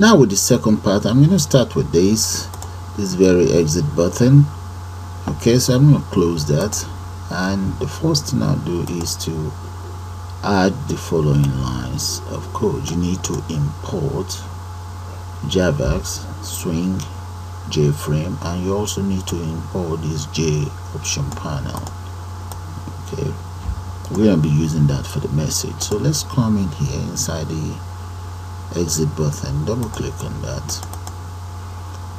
now with the second part I'm going to start with this this very exit button. Okay so I'm going to close that. And the first thing I'll do is to add the following lines of code. You need to import javax swing jframe and you also need to import this j option panel. Okay we're going to be using that for the message. So let's come in here inside the exit button. Double click on that.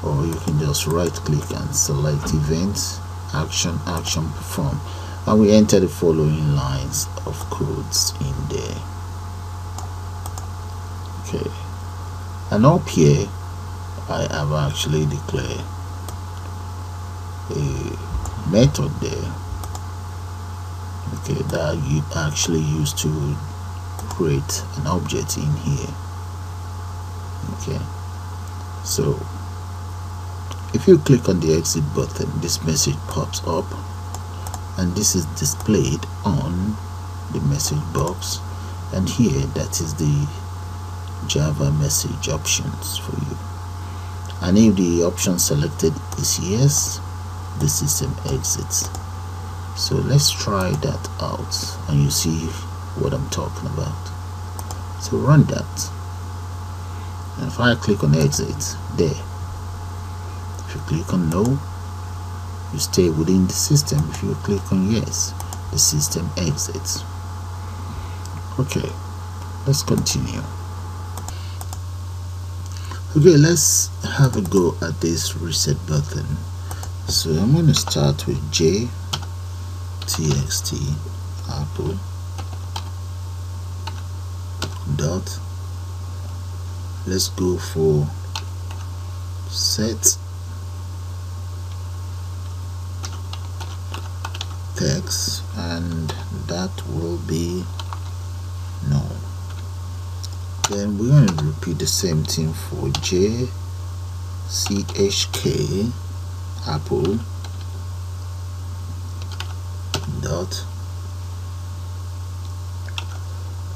Or you can just right click and select events action action perform. And we enter the following lines of codes in there. Okay. And up here I have actually declared a method there. Okay that you actually use to create an object in here okay so if you click on the exit button this message pops up and this is displayed on the message box. And here that is the java message options for you. And if the option selected is yes the system exits. So let's try that out and you see what I'm talking about. So run that and if I click on exit there. If you click on no you stay within the system. If you click on yes the system exits. Okay let's continue. Okay let's have a go at this reset button. So I'm going to start with J txt apple dot let's go for set text and that will be no. Then we're going to repeat the same thing for j c h k apple dot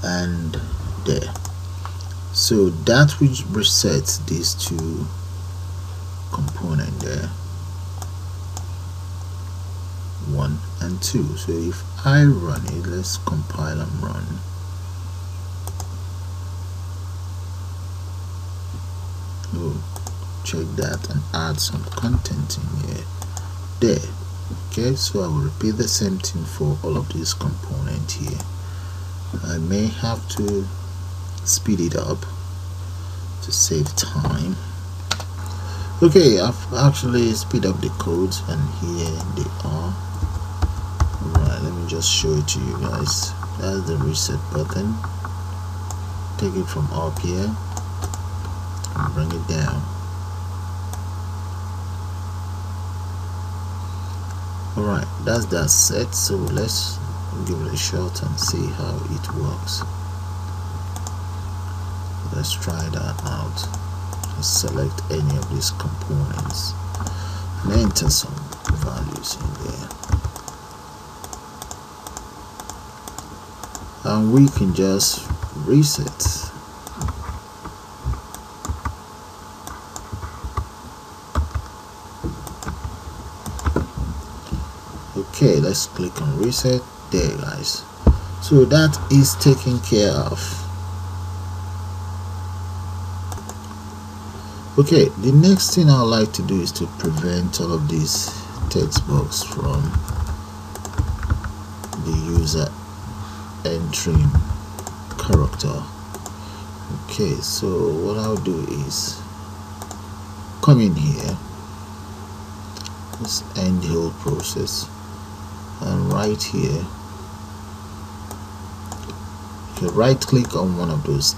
and there so that which resets these two component there one and two. So if I run it let's compile and run. Oh check that and add some content in here. There. Okay so I will repeat the same thing for all of these component here. I may have to speed it up to save time. Okay I've actually speed up the codes and here they are. Alright let me just show it to you guys. That's the reset button. Take it from up here and bring it down. Alright that's that set so let's give it a shot and see how it works let's try that out. Just select any of these components. And enter some values in there. And we can just reset. Okay let's click on reset. There guys. So that is taken care of okay the next thing I'd like to do is to prevent all of these text box from the user entering character. Okay so what I'll do is come in here let's end the whole process and right here you right click on one of those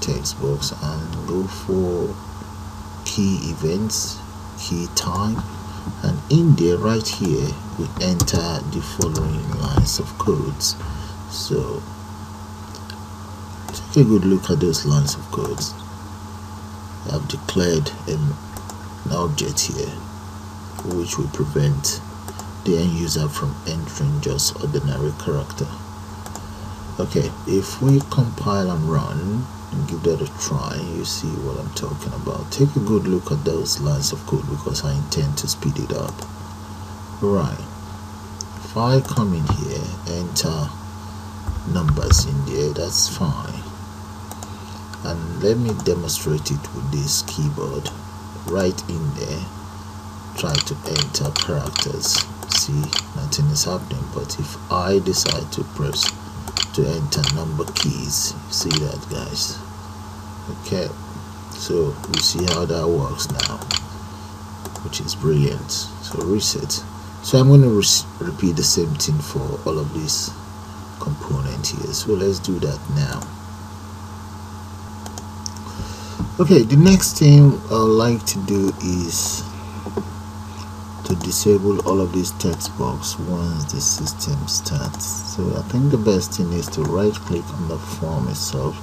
text box and go for key events key typed and in there right here we enter the following lines of codes. So take a good look at those lines of codes. I've declared an, object here which will prevent the end user from entering just ordinary character. Okay if we compile and run and give that a try. You see what I'm talking about. Take a good look at those lines of code because I intend to speed it up. Right. If I come in here enter numbers in there that's fine. And let me demonstrate it with this keyboard. Right in there try to enter characters. See nothing is happening. But if I decide to press to enter number keys see that guys okay so we see how that works now which is brilliant. So reset. So I'm going to re repeat the same thing for all of these component here. So let's do that now. Okay the next thing I'd like to do is to disable all of these text box once the system starts. So I think the best thing is to right click on the form itself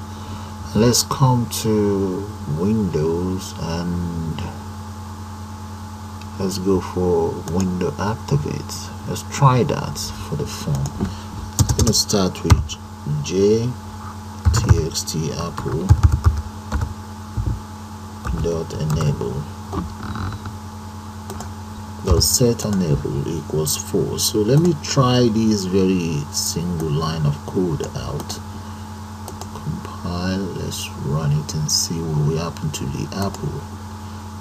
let's come to Windows and let's go for window activate let's try that for the form I'm going to start with j txt apple dot enable. The set enable equals 4 so let me try this very single line of code out let's run it and see what will happen to the apple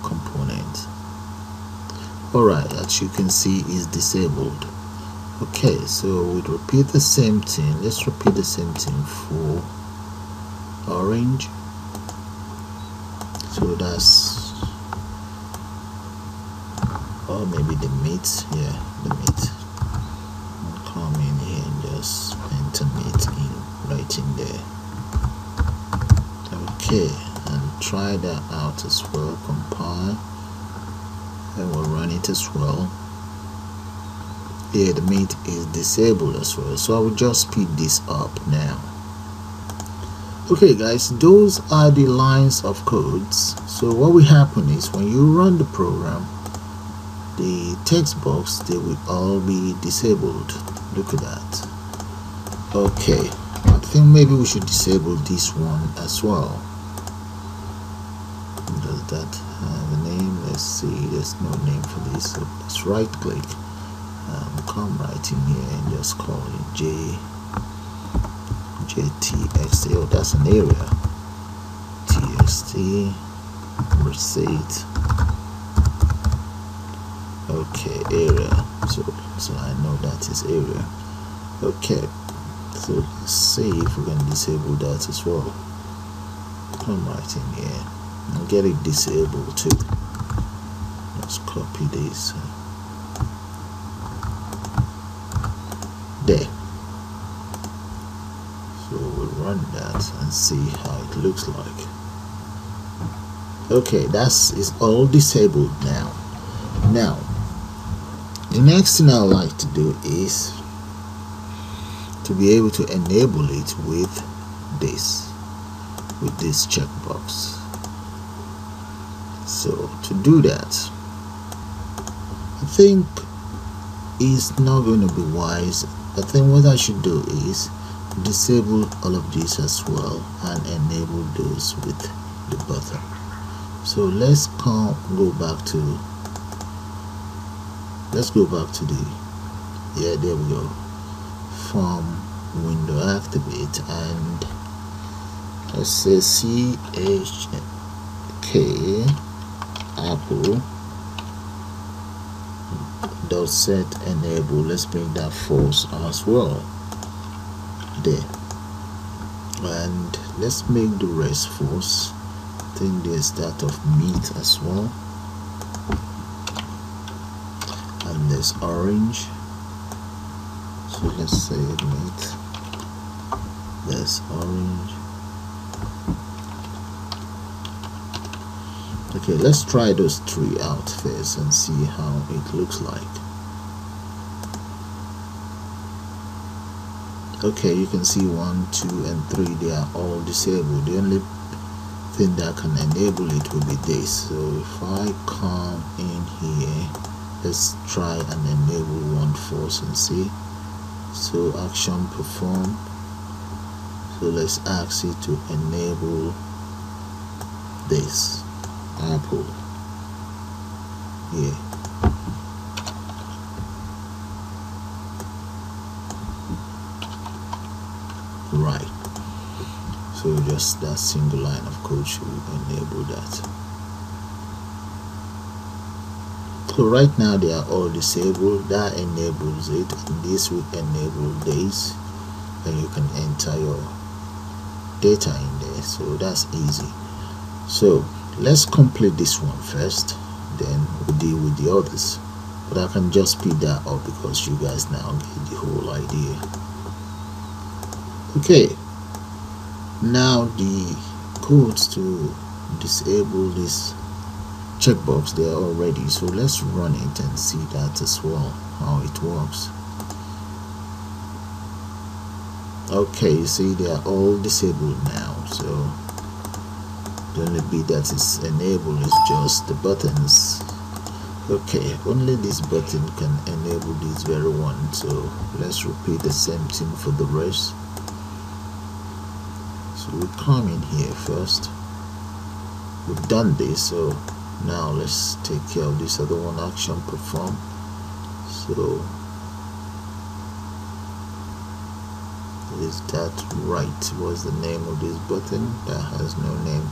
component. Alright as you can see is disabled. Okay so we repeat the same thing. Let's repeat the same thing for orange. So that's or maybe the meat. Yeah the meat. Come in here and just enter meat in right in there okay and try that out as well compile and we'll run it as well. Yeah the meat is disabled as well so I will just speed this up now. Okay guys those are the lines of codes. So what will happen is when you run the program the text box they will all be disabled. Look at that. Okay I think maybe we should disable this one as well that have a name let's see there's no name for this so let's right click um, come right in here and just call it J JTXT oh that's an area. TXT receipt. Okay area. So so I know that is area. Okay so let's see if we can disable that as well. Come right in here and get it disabled too. Let's copy this there. So we'll run that and see how it looks like. Okay that's is all disabled now. Now the next thing I like to do is to be able to enable it with this with this checkbox so to do that I think it's not going to be wise. I think what I should do is disable all of these as well and enable those with the button. So let's come go back to let's go back to the yeah there we go. From window activate and let's say chk apple dot set enable let's bring that false as well. There. And let's make the rest false I think there's that of meat as well. And there's orange. So let's say meat. There's orange okay let's try those three out first and see how it looks like. Okay you can see one two and three they are all disabled. The only thing that can enable it will be this. So if I come in here let's try and enable one force and see. So action perform so let's ask it to enable this apple. Here right. So just that single line of code should enable that. So right now they are all disabled. That enables it. This will enable this. And you can enter your data in there. So that's easy. So let's complete this one first then we'll deal with the others. But I can just speed that up because you guys now get the whole idea. Okay. Now the codes to disable this checkbox they are all so let's run it and see that as well how it works. Okay you see they are all disabled now so the only bit that is enabled is just the buttons. Okay only this button can enable this very one so let's repeat the same thing for the rest. So we come in here first. We've done this so now let's take care of this other one action perform. So is that right? What's the name of this button? That has no name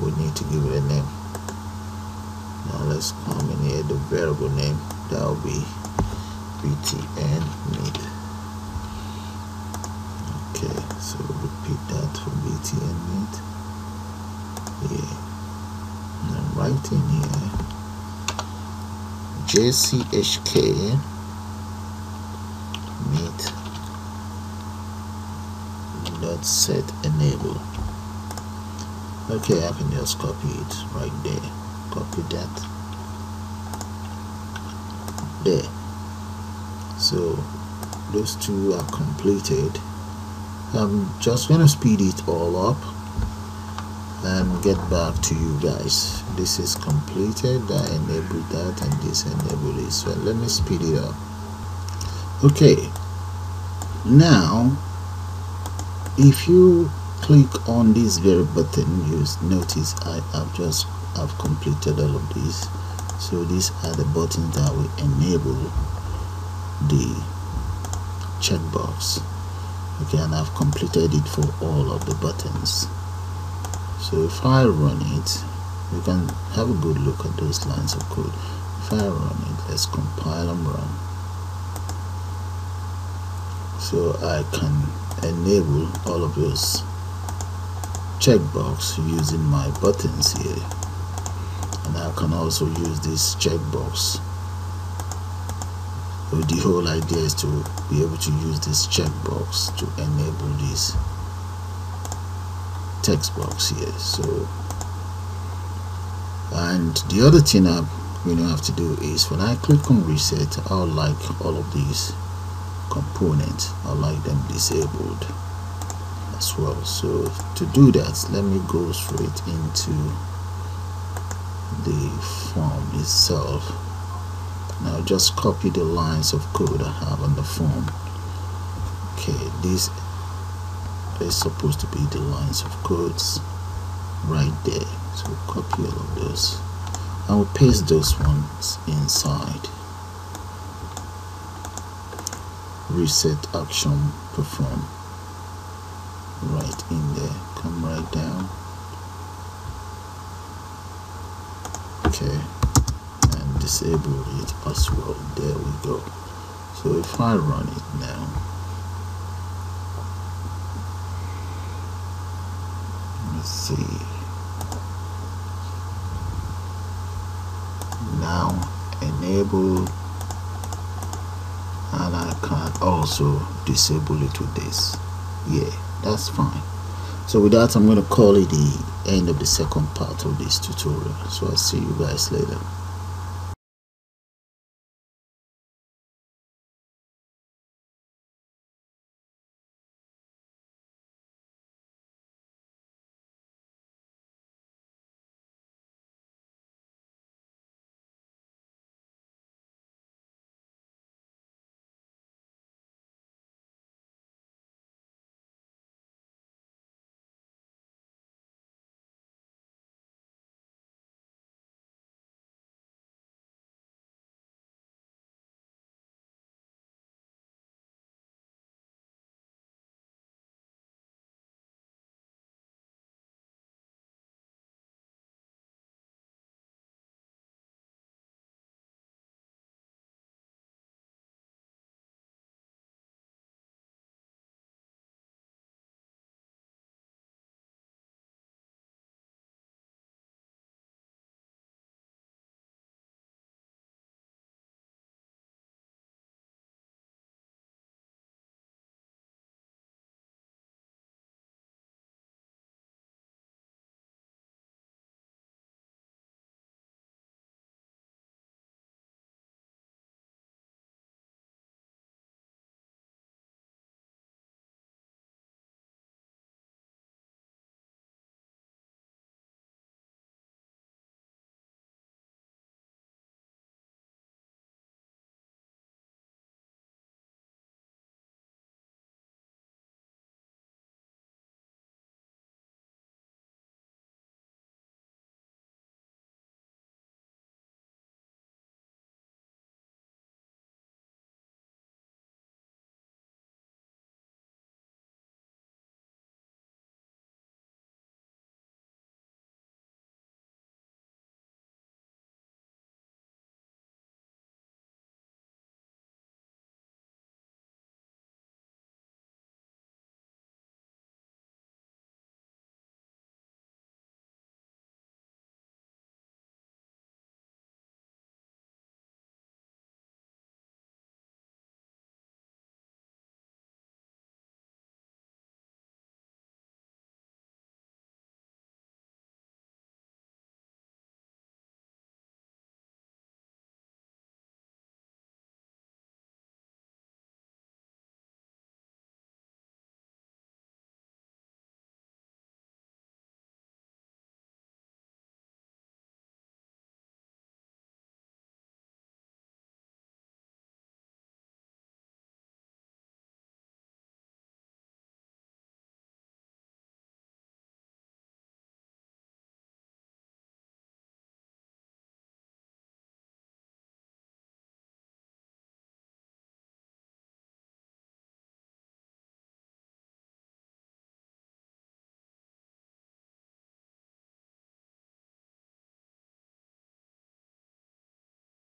we need to give it a name. Now let's come in here the variable name. That will be btn need okay so repeat that for btn need yeah. And right in here. Jchk meet dot set enable okay I can just copy it right there. Copy that. There. So those two are completed. I'm just gonna speed it all up and get back to you guys. This is completed. I enabled that and this enable this so let me speed it up. Okay. Now if you click on this very button you notice I have just have completed all of these so these are the buttons that will enable the checkbox. Okay and I've completed it for all of the buttons. So if I run it you can have a good look at those lines of code. If I run it let's compile and run. So I can enable all of those checkbox using my buttons here. And I can also use this checkbox. So the whole idea is to be able to use this checkbox to enable this text box here. So and the other thing I'm going to have to do is when I click on reset I'll like all of these components. I'll like them disabled as well. So to do that let me go straight into the form itself. Now just copy the lines of code I have on the form. Okay this is supposed to be the lines of codes right there. So copy all of those. I will paste those ones inside. Reset action perform right in there. Come right down. Okay. And disable it as well. There we go. So if I run it now. Let's see. Now enable and I can also disable it with this. Yeah that's fine. So with that I'm going to call it the end of the second part of this tutorial. So I'll see you guys later